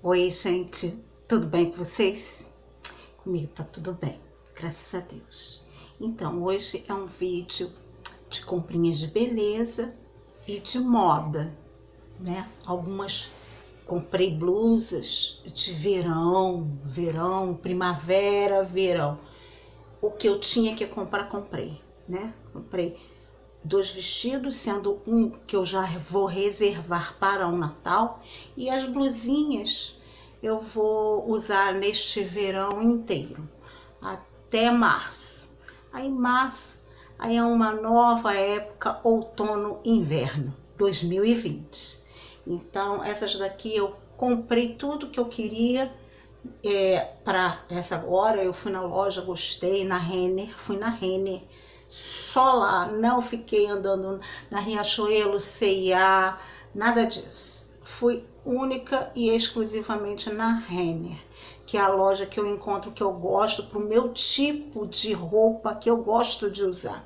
Oi, gente, tudo bem com vocês? Comigo tá tudo bem, graças a Deus. Então, hoje é um vídeo de comprinhas de beleza e de moda, né? Algumas comprei blusas de verão, verão, primavera, verão. O que eu tinha que comprar, comprei, né? Comprei dois vestidos, sendo um que eu já vou reservar para o Natal e as blusinhas eu vou usar neste verão inteiro, até março. Aí março, aí é uma nova época, outono, inverno, 2020. Então, essas daqui eu comprei tudo que eu queria é, para essa agora. Eu fui na loja, gostei, na Renner, fui na Renner, só lá, não fiquei andando na Riachuelo, C&A, nada disso. Fui única e exclusivamente na Renner, que é a loja que eu encontro que eu gosto para o meu tipo de roupa que eu gosto de usar,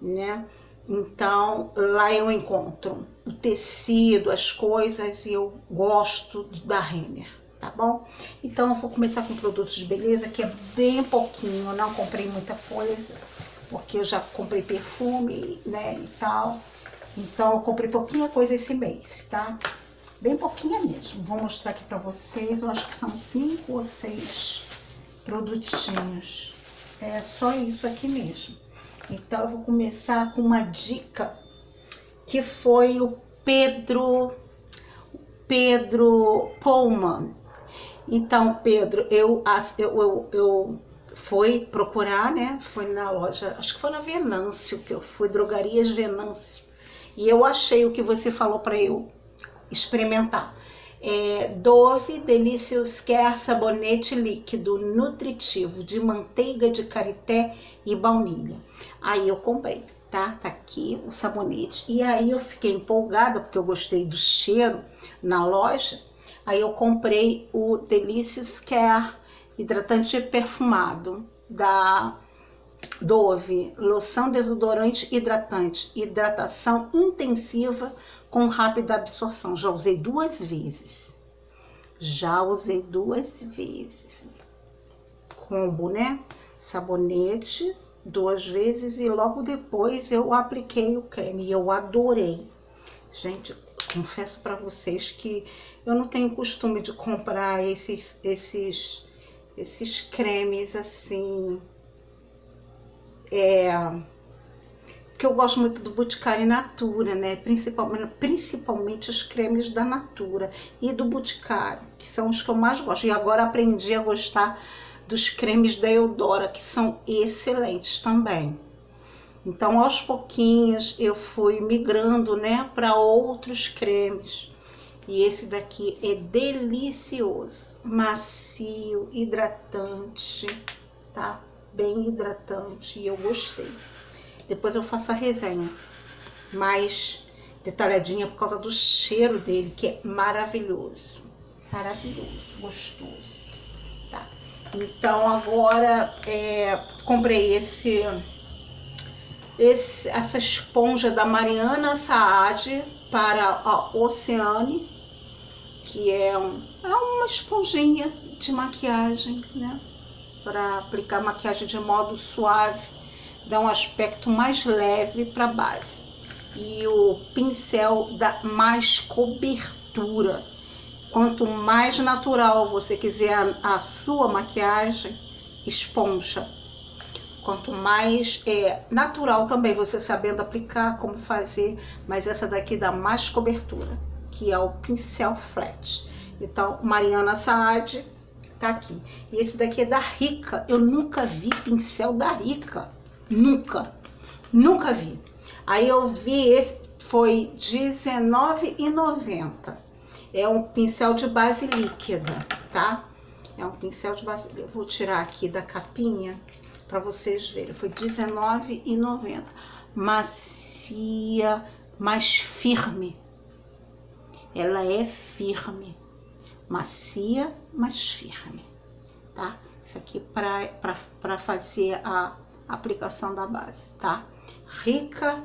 né? Então, lá eu encontro o tecido, as coisas e eu gosto da Renner, tá bom? Então, eu vou começar com produtos de beleza, que é bem pouquinho, não comprei muita coisa, porque eu já comprei perfume, né, e tal. Então, eu comprei pouquinha coisa esse mês, tá? Bem pouquinha mesmo. Vou mostrar aqui pra vocês, eu acho que são cinco ou seis produtinhos. É só isso aqui mesmo. Então, eu vou começar com uma dica que foi o Pedro, Pedro Pullman. Então, Pedro, eu, eu, eu, eu fui procurar, né? Foi na loja, acho que foi na Venâncio que eu fui, Drogarias Venâncio. E eu achei o que você falou para eu experimentar. É, Dove Delicious Care Sabonete Líquido Nutritivo de manteiga de karité e baunilha. Aí eu comprei, tá? Tá aqui o sabonete. E aí eu fiquei empolgada porque eu gostei do cheiro na loja. Aí eu comprei o Delicious Care hidratante perfumado da Dove, loção desodorante hidratante, hidratação intensiva com rápida absorção. Já usei duas vezes. Já usei duas vezes. Combo, né? Sabonete duas vezes e logo depois eu apliquei o creme e eu adorei. Gente, confesso para vocês que eu não tenho costume de comprar esses esses esses cremes assim é que eu gosto muito do Boticário Natura, né? Principalmente, principalmente os cremes da Natura e do Boticário, que são os que eu mais gosto. E agora aprendi a gostar dos cremes da Eudora, que são excelentes também. Então, aos pouquinhos, eu fui migrando, né, para outros cremes. E esse daqui é delicioso, macio, hidratante, tá? Bem hidratante e eu gostei. Depois eu faço a resenha mais detalhadinha por causa do cheiro dele, que é maravilhoso. Maravilhoso, gostoso. Tá? Então agora é, comprei esse, esse, essa esponja da Mariana Saad para a Oceane, que é, um, é uma esponjinha de maquiagem, né? Para aplicar maquiagem de modo suave dá um aspecto mais leve para a base. E o pincel dá mais cobertura. Quanto mais natural você quiser a, a sua maquiagem, esponja. Quanto mais é natural também você sabendo aplicar, como fazer, mas essa daqui dá mais cobertura, que é o pincel flat. Então, Mariana Saad tá aqui. E esse daqui é da Rica. Eu nunca vi pincel da Rica. Nunca. Nunca vi. Aí eu vi esse, foi R$19,90. É um pincel de base líquida, tá? É um pincel de base... Eu vou tirar aqui da capinha para vocês verem. Foi R$19,90. Macia, mais firme. Ela é firme. Macia, mas firme, tá? Isso aqui para fazer a aplicação da base, tá? Rica,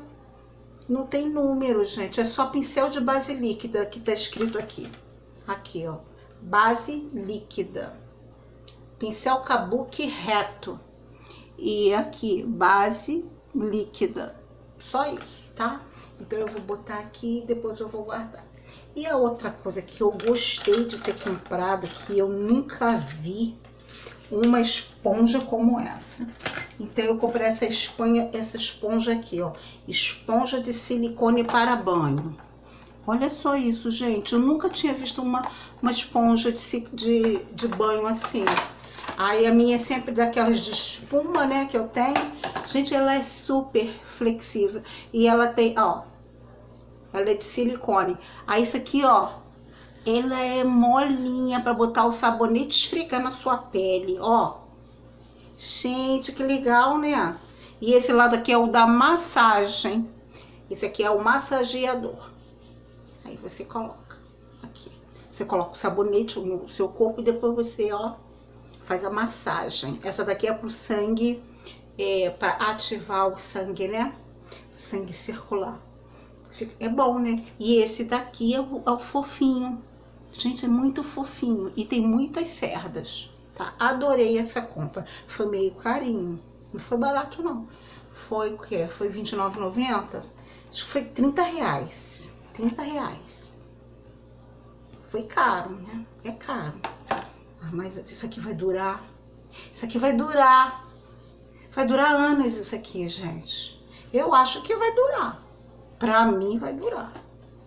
não tem número, gente, é só pincel de base líquida que tá escrito aqui. Aqui, ó, base líquida. Pincel kabuki reto. E aqui, base líquida. Só isso, tá? Então eu vou botar aqui e depois eu vou guardar. E a outra coisa que eu gostei de ter comprado, que eu nunca vi uma esponja como essa. Então eu comprei essa esponja, essa esponja aqui, ó, esponja de silicone para banho. Olha só isso, gente. Eu nunca tinha visto uma, uma esponja de, de, de banho assim. Aí a minha é sempre daquelas de espuma, né, que eu tenho. Gente, ela é super flexível. E ela tem, ó, ela é de silicone. Aí isso aqui, ó, ela é molinha para botar o sabonete esfregar na sua pele, ó. Gente, que legal, né? E esse lado aqui é o da massagem. Esse aqui é o massageador. Aí você coloca aqui. Você coloca o sabonete no seu corpo e depois você, ó, faz a massagem. Essa daqui é pro sangue, é, para ativar o sangue, né? Sangue circular. É bom, né? E esse daqui é o, é o fofinho. Gente, é muito fofinho e tem muitas cerdas, tá? Adorei essa compra. Foi meio carinho. Não foi barato, não. Foi o quê? Foi R$29,90? Acho que foi 30 reais. 30 reais. Foi caro, né? É caro. Ah, mas isso aqui vai durar. Isso aqui vai durar. Vai durar anos isso aqui, gente. Eu acho que vai durar. Pra mim vai durar,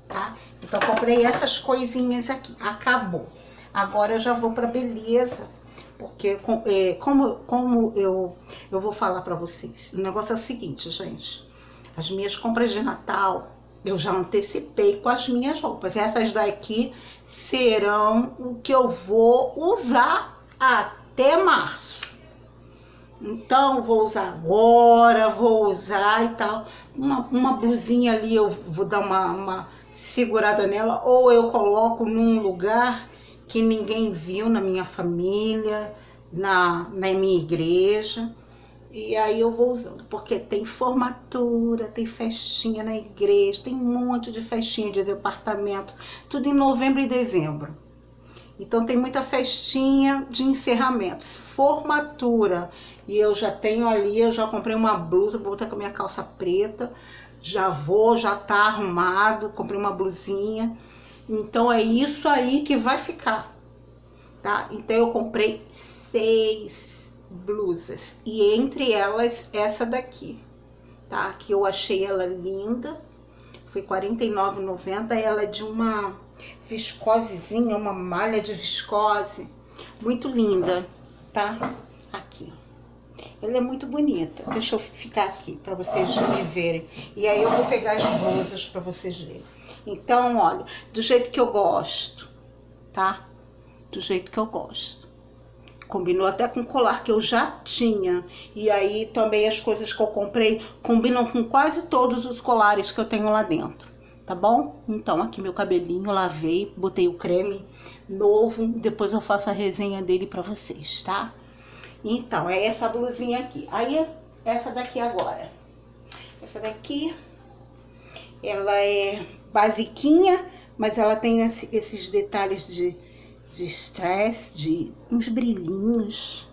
tá? Então, comprei essas coisinhas aqui. Acabou. Agora eu já vou pra beleza. Porque, é, como, como eu, eu vou falar pra vocês, o negócio é o seguinte, gente. As minhas compras de Natal, eu já antecipei com as minhas roupas. Essas daqui serão o que eu vou usar até março. Então, vou usar agora, vou usar e tal. Uma, uma blusinha ali, eu vou dar uma, uma segurada nela. Ou eu coloco num lugar que ninguém viu na minha família, na, na minha igreja. E aí eu vou usando, porque tem formatura, tem festinha na igreja, tem um monte de festinha de departamento, tudo em novembro e dezembro. Então tem muita festinha de encerramentos, formatura. E eu já tenho ali, eu já comprei uma blusa, vou botar com a minha calça preta. Já vou, já tá arrumado, comprei uma blusinha. Então é isso aí que vai ficar, tá? Então eu comprei seis blusas e entre elas essa daqui, tá? Que eu achei ela linda, foi R$ 49,90. Ela é de uma viscosezinha, uma malha de viscose, muito linda, tá? Ela é muito bonita. Deixa eu ficar aqui para vocês verem. E aí eu vou pegar as blusas para vocês verem. Então, olha, do jeito que eu gosto, tá? Do jeito que eu gosto. Combinou até com o colar que eu já tinha. E aí também as coisas que eu comprei combinam com quase todos os colares que eu tenho lá dentro tá bom? Então, aqui meu cabelinho, lavei, botei o creme novo, depois eu faço a resenha dele pra vocês, tá? Então, é essa blusinha aqui. Aí, essa daqui agora. Essa daqui, ela é basiquinha, mas ela tem esses detalhes de, de stress, de uns brilhinhos.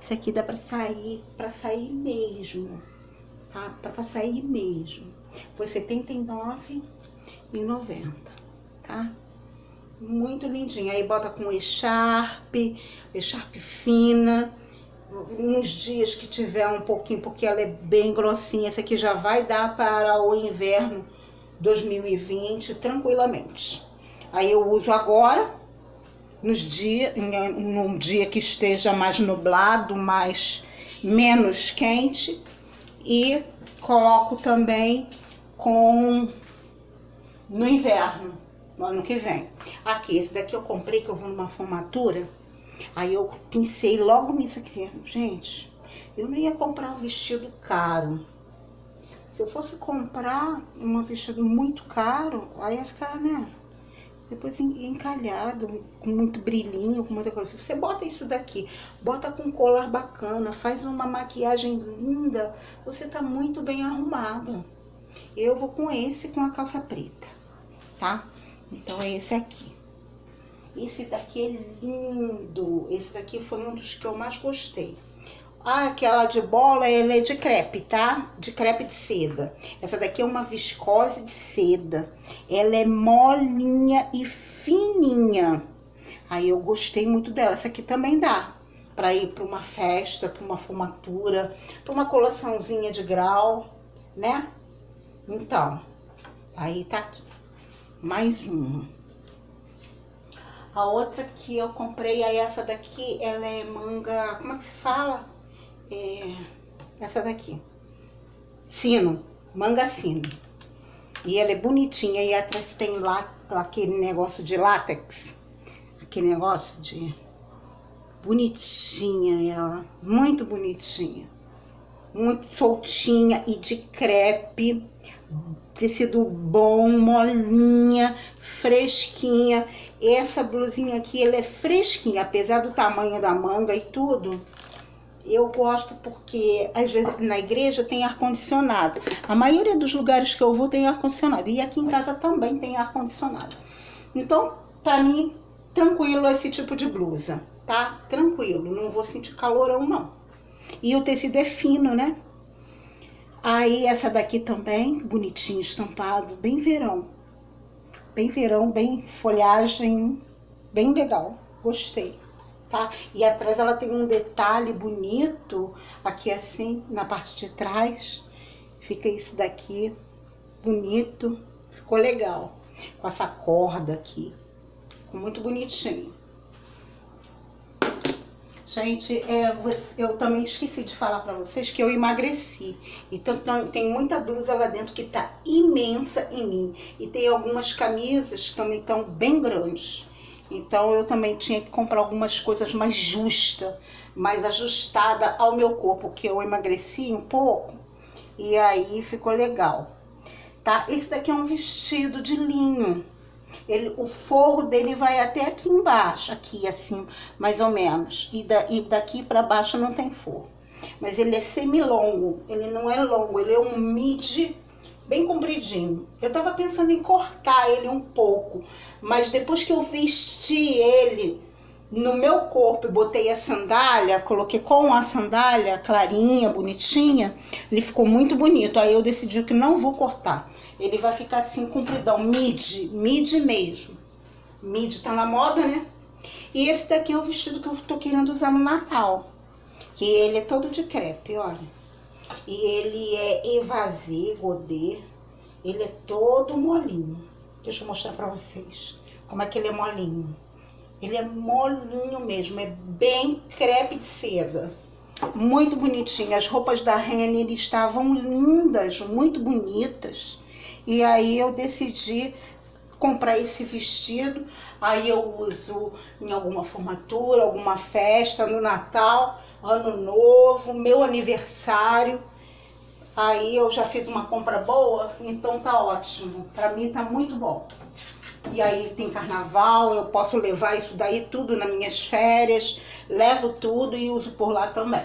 Isso aqui dá pra sair, pra sair mesmo, tá? Pra sair mesmo. Foi 79 90, tá? Muito lindinha. Aí bota com echarpe, echarpe fina. Uns dias que tiver um pouquinho, porque ela é bem grossinha. Essa aqui já vai dar para o inverno 2020 tranquilamente. Aí eu uso agora, nos dia, num dia que esteja mais nublado, mais menos quente. E coloco também com no inverno, no ano que vem. Aqui, esse daqui eu comprei, que eu vou numa formatura. Aí eu pensei logo nisso aqui. Gente, eu não ia comprar um vestido caro. Se eu fosse comprar um vestido muito caro, aí ia ficar, né? Depois encalhado, com muito brilhinho, com muita coisa. Você bota isso daqui, bota com colar bacana, faz uma maquiagem linda, você tá muito bem arrumada. Eu vou com esse com a calça preta tá? Então, é esse aqui. Esse daqui é lindo. Esse daqui foi um dos que eu mais gostei. Ah, aquela de bola, ela é de crepe, tá? De crepe de seda. Essa daqui é uma viscose de seda. Ela é molinha e fininha. Aí eu gostei muito dela. Essa aqui também dá para ir para uma festa, para uma formatura, para uma colaçãozinha de grau, né? Então, aí tá aqui. Mais uma. A outra que eu comprei, aí essa daqui, ela é manga, como é que se fala? É, essa daqui. Sino, manga sino. E ela é bonitinha e atrás tem lá aquele negócio de látex. Aquele negócio de... Bonitinha ela, muito bonitinha. Muito soltinha e de crepe. Tecido bom, molinha, fresquinha. Essa blusinha aqui, ela é fresquinha, apesar do tamanho da manga e tudo eu gosto porque, às vezes, na igreja tem ar-condicionado. A maioria dos lugares que eu vou tem ar-condicionado. E aqui em casa também tem ar-condicionado. Então, para mim, tranquilo esse tipo de blusa, tá? Tranquilo, não vou sentir calorão, não. E o tecido é fino, né? Aí, essa daqui também, bonitinho, estampado, bem verão. Bem verão, bem folhagem, bem legal. Gostei tá? E atrás ela tem um detalhe bonito, aqui assim, na parte de trás. Fica isso daqui, bonito, ficou legal. Com essa corda aqui, ficou muito bonitinho. Gente, é, eu também esqueci de falar pra vocês que eu emagreci. Então tem muita blusa lá dentro que tá imensa em mim. E tem algumas camisas que também estão bem grandes. Então eu também tinha que comprar algumas coisas mais justas, mais ajustada ao meu corpo, que eu emagreci um pouco e aí ficou legal. Tá? Esse daqui é um vestido de linho. Ele, o forro dele vai até aqui embaixo, aqui assim, mais ou menos. E, da, e daqui para baixo não tem forro. Mas ele é semilongo, ele não é longo, ele é um midi bem compridinho. Eu tava pensando em cortar ele um pouco, mas depois que eu vesti ele no meu corpo e botei a sandália, coloquei com a sandália clarinha, bonitinha, ele ficou muito bonito. Aí eu decidi que não vou cortar. Ele vai ficar assim compridão, midi, midi mesmo. Midi tá na moda, né? E esse daqui é o vestido que eu tô querendo usar no Natal. Que ele é todo de crepe, olha. E ele é evasê, godê. Ele é todo molinho. Deixa eu mostrar pra vocês como é que ele é molinho. Ele é molinho mesmo, é bem crepe de seda. Muito bonitinho. As roupas da Renner estavam lindas, muito bonitas. E aí eu decidi comprar esse vestido. Aí eu uso em alguma formatura, alguma festa, no Natal ano novo, meu aniversário. Aí eu já fiz uma compra boa, então tá ótimo. Pra mim tá muito bom. E aí tem carnaval, eu posso levar isso daí tudo nas minhas férias, levo tudo e uso por lá também,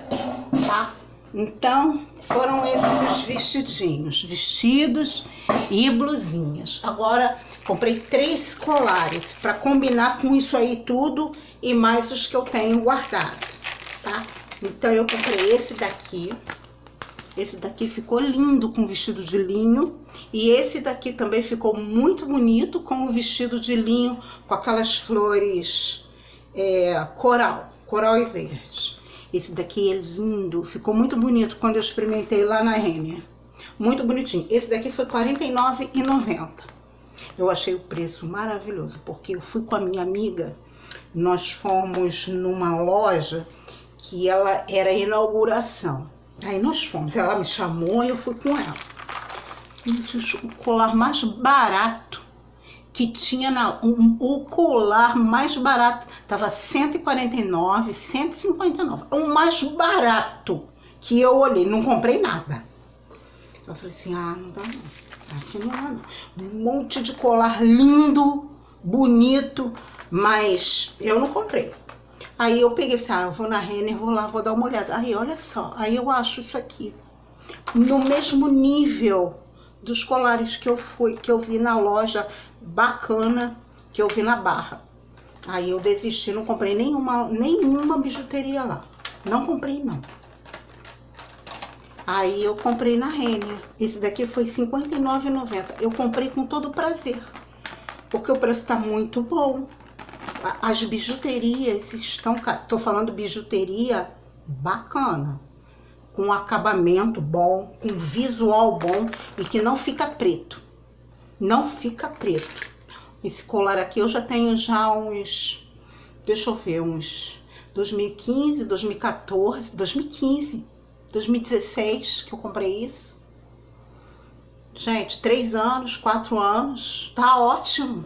tá? Então, foram esses os vestidinhos, vestidos e blusinhas. Agora, comprei três colares para combinar com isso aí tudo e mais os que eu tenho guardado, tá? Então, eu comprei esse daqui. Esse daqui ficou lindo com vestido de linho. E esse daqui também ficou muito bonito com o vestido de linho, com aquelas flores é, coral, coral e verde. Esse daqui é lindo, ficou muito bonito quando eu experimentei lá na Renner. Muito bonitinho. Esse daqui foi R$ 49,90. Eu achei o preço maravilhoso, porque eu fui com a minha amiga, nós fomos numa loja que ela era inauguração. Aí nós fomos, ela me chamou e eu fui com ela. o colar mais barato que tinha na um, o colar mais barato tava 149, 159. O mais barato que eu olhei, não comprei nada. Eu falei assim: "Ah, não dá não. Aqui não dá não. Um monte de colar lindo, bonito, mas eu não comprei. Aí eu peguei e falei, ah, eu vou na Renner, vou lá, vou dar uma olhada. Aí, olha só, aí eu acho isso aqui no mesmo nível dos colares que eu fui, que eu vi na loja bacana, que eu vi na Barra. Aí eu desisti, não comprei nenhuma, nenhuma bijuteria lá. Não comprei, não. Aí eu comprei na Renner. Esse daqui foi R$ 59,90. Eu comprei com todo prazer. Porque o preço tá muito bom. As bijuterias estão... Tô falando bijuteria bacana. Com acabamento bom, com visual bom e que não fica preto. Não fica preto. Esse colar aqui eu já tenho já uns, deixa eu ver, uns 2015, 2014, 2015, 2016 que eu comprei isso. Gente, três anos, quatro anos, tá ótimo.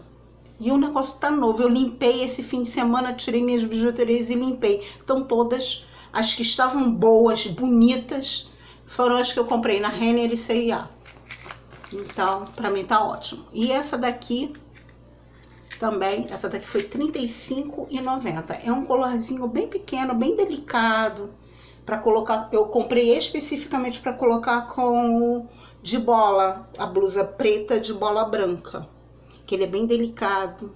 E o negócio tá novo. Eu limpei esse fim de semana, tirei minhas bijuterias e limpei. Então todas as que estavam boas, bonitas, foram as que eu comprei na Renner e C&A. Então, pra mim tá ótimo. E essa daqui também, essa daqui foi R$ 35,90. É um colarzinho bem pequeno, bem delicado, para colocar, eu comprei especificamente para colocar com de bola, a blusa preta de bola branca, que ele é bem delicado,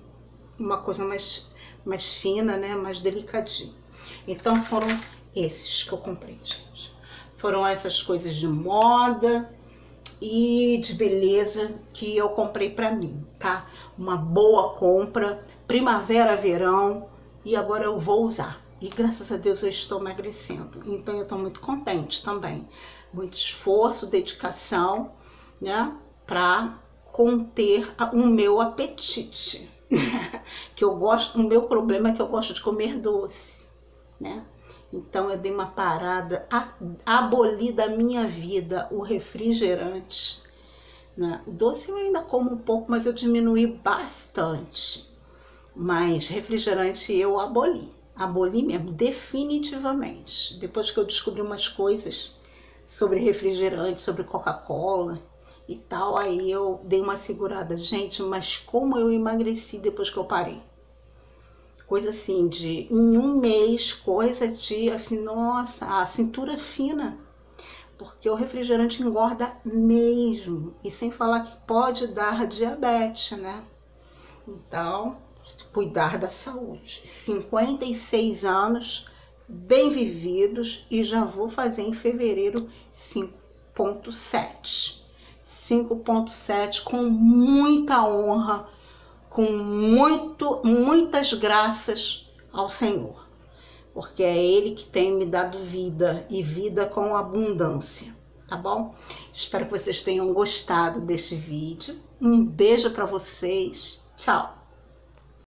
uma coisa mais, mais fina, né, mais delicadinho. Então foram esses que eu comprei, gente. Foram essas coisas de moda, e de beleza que eu comprei para mim, tá? Uma boa compra, primavera, verão, e agora eu vou usar. E graças a Deus eu estou emagrecendo. Então eu estou muito contente também. Muito esforço, dedicação, né? Para conter o meu apetite. que eu gosto, o meu problema é que eu gosto de comer doce, né? Então eu dei uma parada, aboli da minha vida o refrigerante. Né? O doce eu ainda como um pouco, mas eu diminui bastante. Mas refrigerante eu aboli. Aboli mesmo, definitivamente. Depois que eu descobri umas coisas sobre refrigerante, sobre Coca-Cola e tal, aí eu dei uma segurada. Gente, mas como eu emagreci depois que eu parei coisa assim de em um mês, coisa de assim, nossa, a cintura fina. Porque o refrigerante engorda mesmo. E sem falar que pode dar diabetes, né? Então, cuidar da saúde. 56 anos, bem vividos, e já vou fazer em fevereiro 5.7. 5.7 com muita honra com muito, muitas graças ao Senhor, porque é Ele que tem me dado vida e vida com abundância, tá bom? Espero que vocês tenham gostado deste vídeo. Um beijo para vocês. Tchau!